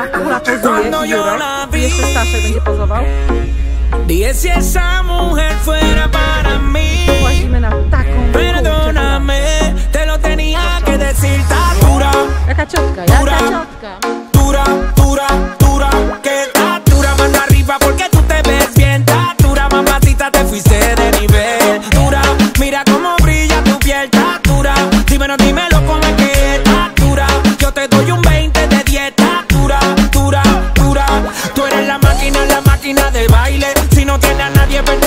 Marta Ratos Díez lloró y este Sasha Grande pozoval. Dije si esa mujer fuera para mí. Perdóname, te lo tenía que decir tatura. Jaka. Dura, dura, dura, que tatura mano arriba porque tú te ves bien tatura, mamacita te fuiste de nivel. Dura, mira cómo brilla tu piel tatura. Dímelo, dímelo. yeah, but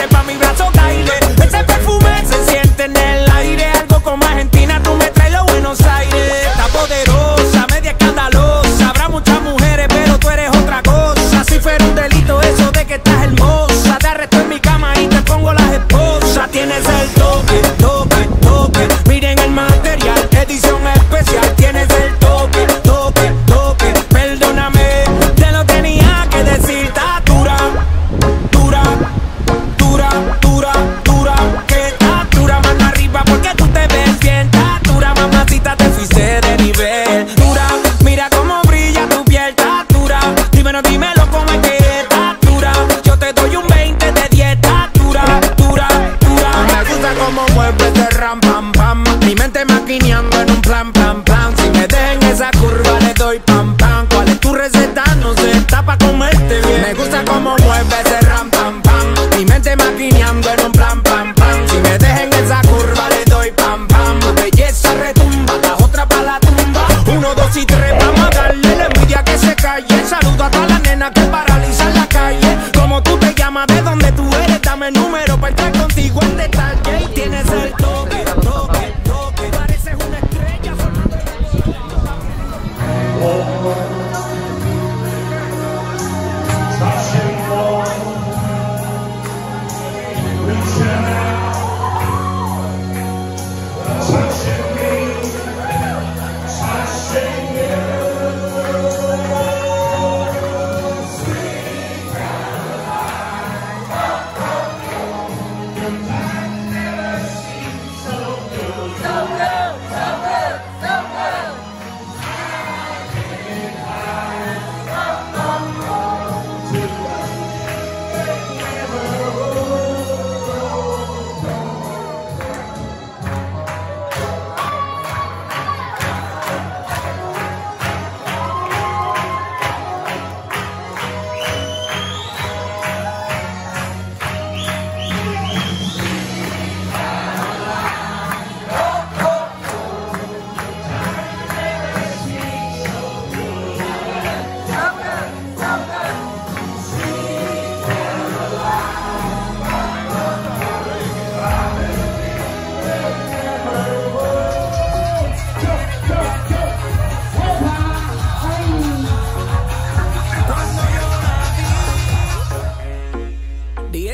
maquineando en un plan, plan, plan. Si me dejen esa curva, le doy pam, pam. ¿Cuál es tu receta? No se tapa comerte bien. Me gusta cómo mueve ese ram, pam, pam. Mi mente maquineando en un plan, pam, pam. Si me dejen esa curva, le doy pam, pam. Belleza retumba, la otra pa' la tumba. Uno, dos y tres, vamos a darle la envidia que se calle. Saludo a toda la nena que paraliza en la calle. Como tú te llamas, de dónde tú eres, dame el número para estar contigo en detalle.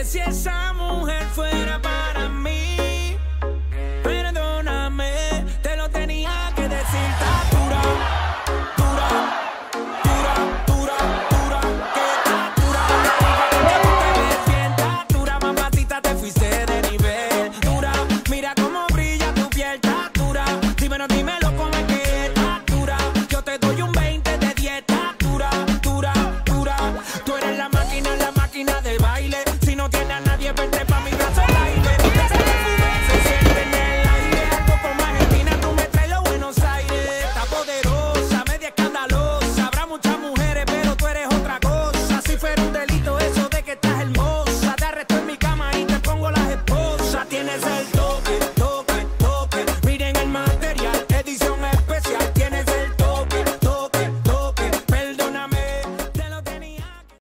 si